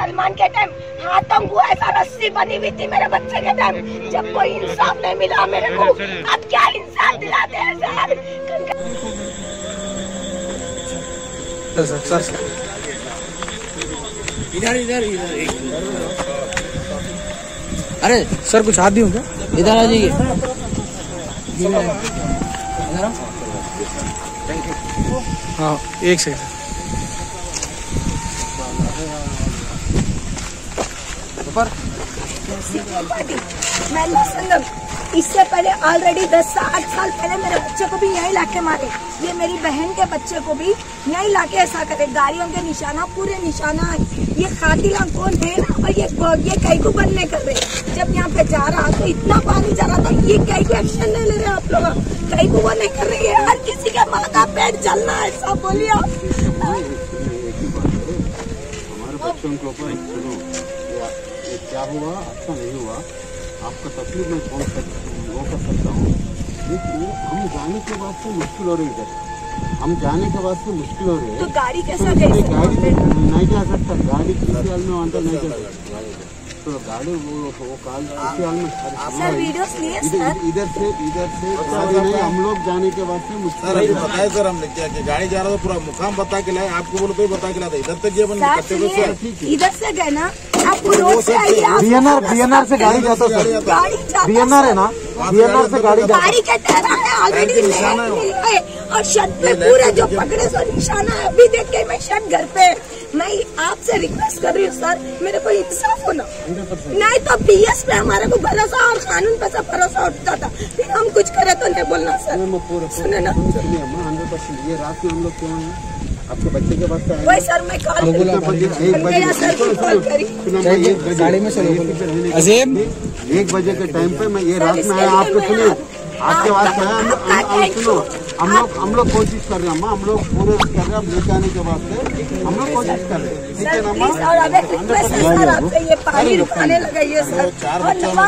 सलमान के टाइम हाथों हुआ ऐसा रस्सी बनी हुई थी मेरे बच्चे के टाइम जब कोई इंसाफ नहीं मिला मेरे को अब क्या इंसाफ दिलाते हैं सर? सर सर सर इधर इधर इधर अरे सर कुछ हाथ दी हूँ क्या? इधर आ जाइए। हाँ एक सेकंड संगम इससे पहले ऑलरेडी दस से आठ साल पहले मेरे बच्चे को भी यही लाके मारे। ये मेरी बहन के बच्चे को भी यही लाके ऐसा करे। गाड़ियों के निशाना पूरे निशाना है। ये खातिला कौन है और ये ये कई को बंद नहीं कर रहे जब यहाँ पे जा रहा तो इतना पानी जा रहा था ये कई को एक्शन नहीं ले रहे आप लोग। कई को वो नहीं कर रही है। हर किसी के माँ का पेट चलना है सब बोलिए आप हमारे बच्चों के ऊपर सुनो। ये ये क्या हुआ? अच्छा नहीं हुआ। आपका तकलीफ़ मैं कर वो कर सकता हूँ। लेकिन हम जाने के बाद से मुश्किल हो रही है हम जाने के बाद से मुश्किल हो रही तो है गाड़ी तो कैसा इसलिए गई गाड़ी नहीं जा सकता। गाड़ी किसी हाल में अंदर नहीं जा सकता तो गाड़ी वो वो काल किसी हाल में सर वीडियोस लिए इधर सर। इधर से इधर से गाड़ी नहीं हम लोग जाने के बाद से मुश्किल। बताए सर हमने क्या कि गाड़ी जा रहा था पूरा मुकाम बता के लाए आपको बोलो कोई बता के लाया था। इधर तक ये बन इधर से गए ना बीएनआर बीएनआर से गाड़ी जाता सर बीएनआर है ना बीएनआर से गाड़ी जाता गाड़ी के टायर है ऑलरेडी और शर्ट पे पूरे जो पकड़े सो निशाना है अभी देख के मैं शर्ट घर पे मैं आपसे रिक्वेस्ट कर रही हूँ सर मेरे को इंसाफ होना नहीं तो पीएस पे हमारे को भरोसा और कानून पे सब भरोसा उठता था फिर हम कुछ करे तो नहीं बोलना सर सुने ना हंड्रेड परसेंट ये रात में हम लोग क्यों हैं आपके बच्चे के पास वही सर मैं कॉल सर को करी गाड़ी में चलो, अजीम। बाद एक बजे के टाइम पे मैं ये रात में आया आपके आपको सुनिए आपके पास सुनो। हम लोग हम लोग कोशिश कर रहे हैं अम्मा हम लोग पूरे कर रहे हैं लेके आने के बाद से। हम लोग कोशिश कर रहे हैं। ठीक है ना चार बच्चों में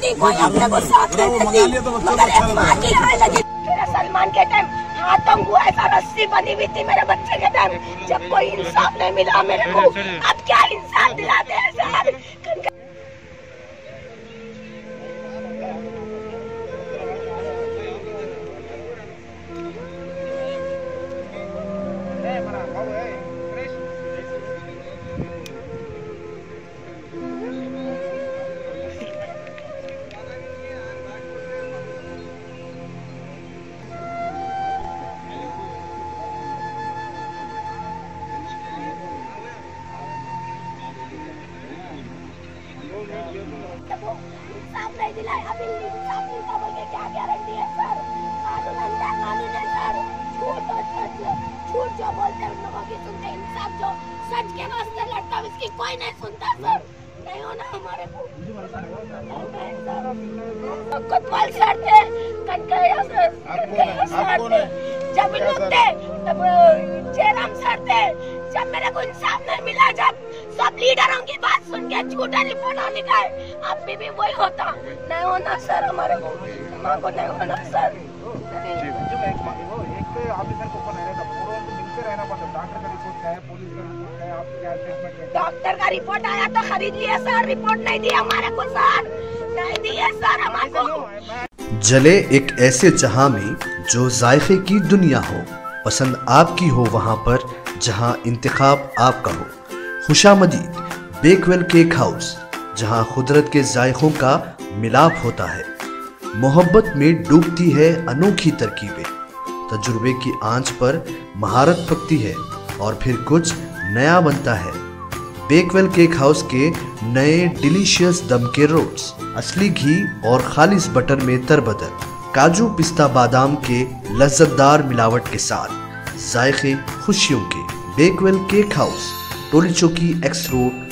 के का पार्टी कोई अपने को साथ नहीं मंगा तो मगर एक माँ की हाय लगी मेरे सलमान के टाइम हाथों हुआ ऐसा रस्सी बनी हुई थी मेरे बच्चे के टाइम जब कोई इंसाफ नहीं मिला मेरे को। अब क्या इंसाफ दिलाते हैं सर इंसाफ नहीं दिलाए अभी इंसाफ मिलता बोल के क्या गारंटी है सर कानून अंदर कानून है सर झूठ और सच झूठ जो बोलते हैं उन लोगों की सुनते इंसाफ जो सच के वास्ते लड़ता है उसकी कोई नहीं सुनता सर नहीं होना हमारे को। नहीं, सर। थे कनकैया सर कनकैया सर आपको थे नहीं। जब इन लोग थे तब झूठा रिपोर्ट का है अब भी, भी वही होता। नहीं होना सर हमारे को हमारे को नहीं होना सर। डॉक्टर का रिपोर्ट आया तो खरीद लिया सर रिपोर्ट नहीं दिया हमारे को सर। नहीं दिया सर हमारे को। जले एक ऐसे जहाँ में जो जायफे की दुनिया हो पसंद आपकी हो वहाँ पर जहाँ इंतखाब आपका हो। खुशामदीद बेकवेल केक हाउस, जहाँ कुदरत के जायकों का मिलाप होता है। मोहब्बत में डूबती है अनोखी तरकीबें। तजुर्बे की आँच पर महारत पकती है और फिर कुछ नया बनता है। बेकवेल केक हाउस के नए डिलीशियस दम के रोट्स, असली घी और खालिश बटर में तरबदर, काजू पिस्ता बादाम के लज्जतदार मिलावट के साथ, जायके खुशियों के। बेकवेल केक हाउस टोली चौकी एक्स रोड